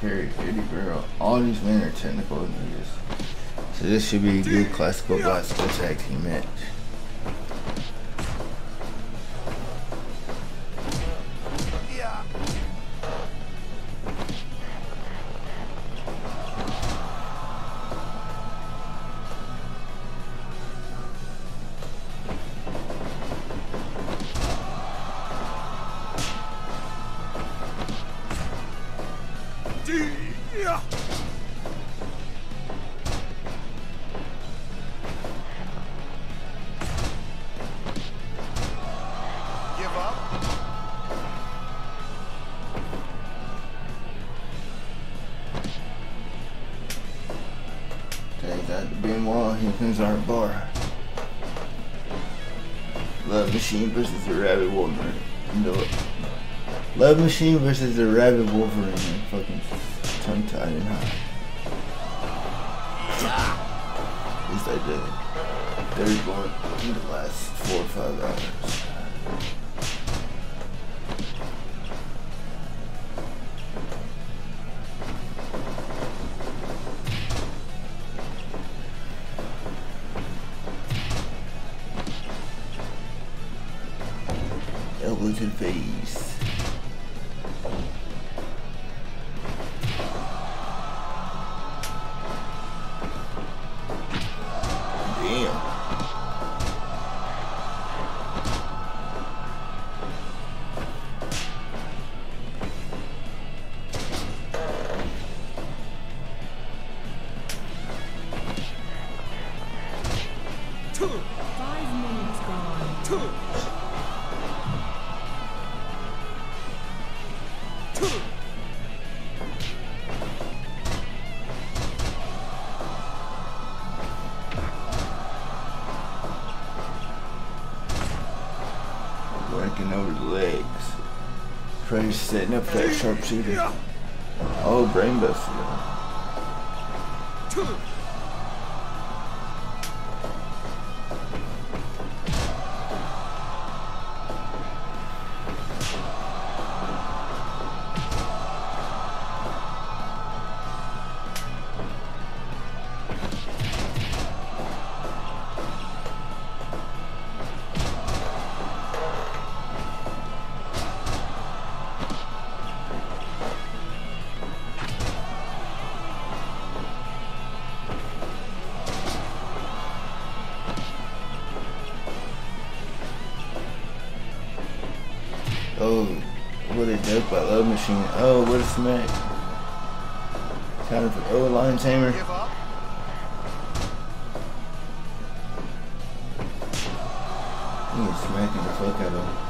Carry, Eddie Guerrero. All these men are technical niggas. So this should be a good classical basketball tag team match. Comes Art Barr. Love Machine versus the Rabid Wolverine. Do it. Love Machine versus the Rabid Wolverine. Fucking tongue tied and high. At least I did. Third one in the last four or five hours. Elbow to the Working over the legs. Praise setting up that sharpshooter. Oh, brainbuster. Oh, what a dope by Love Machine. Oh, what a smack. Time for oh, O Lion's Hammer. Give. He is smacking the fuck out of him.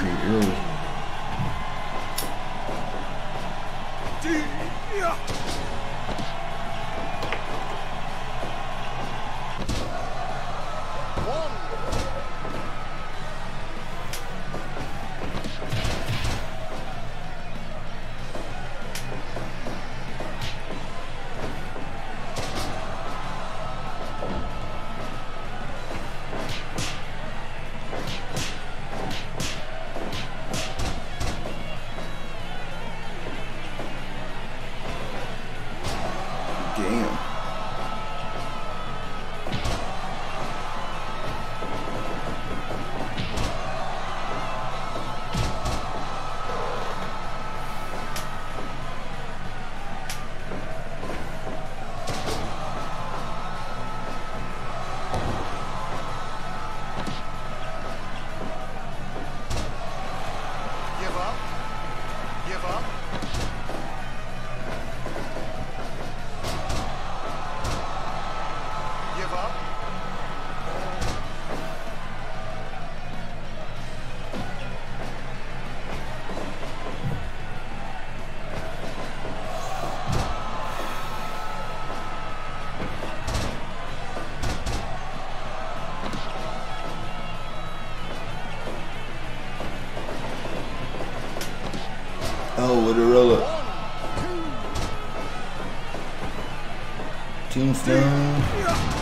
The Oh, with a roll up. Tombstone.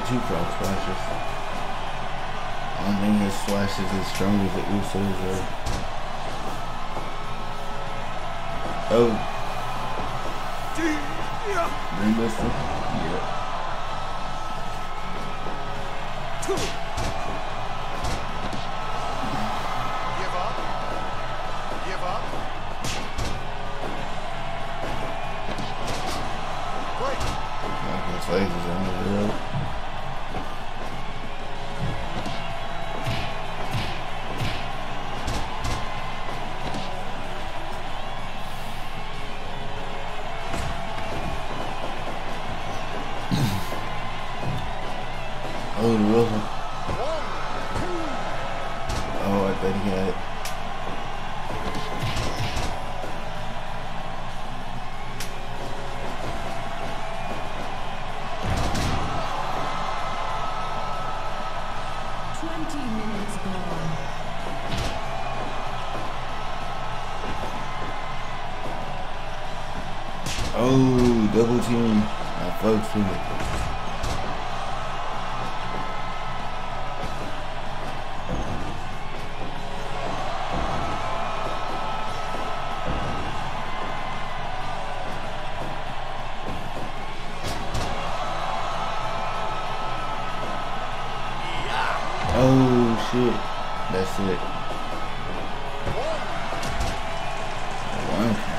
With two frog splashes. I don't think his splash is as strong as the Usos are. Oh. Brainbuster? Yeah. Oh, rope. One, Oh, I bet he had it. Twenty minutes gone. Oh, double team. I fucks with it. Oh shit. That's it. One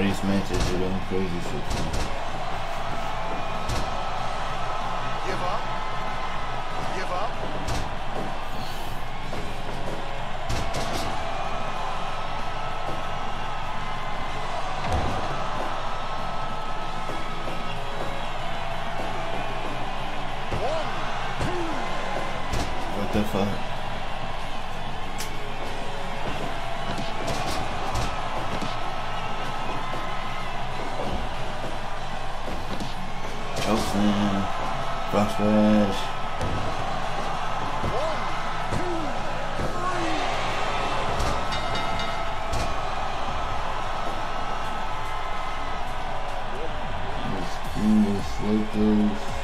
All these matches are crazy so far. give up. Give up. One, What the fuck? Frog Splash. This English locals.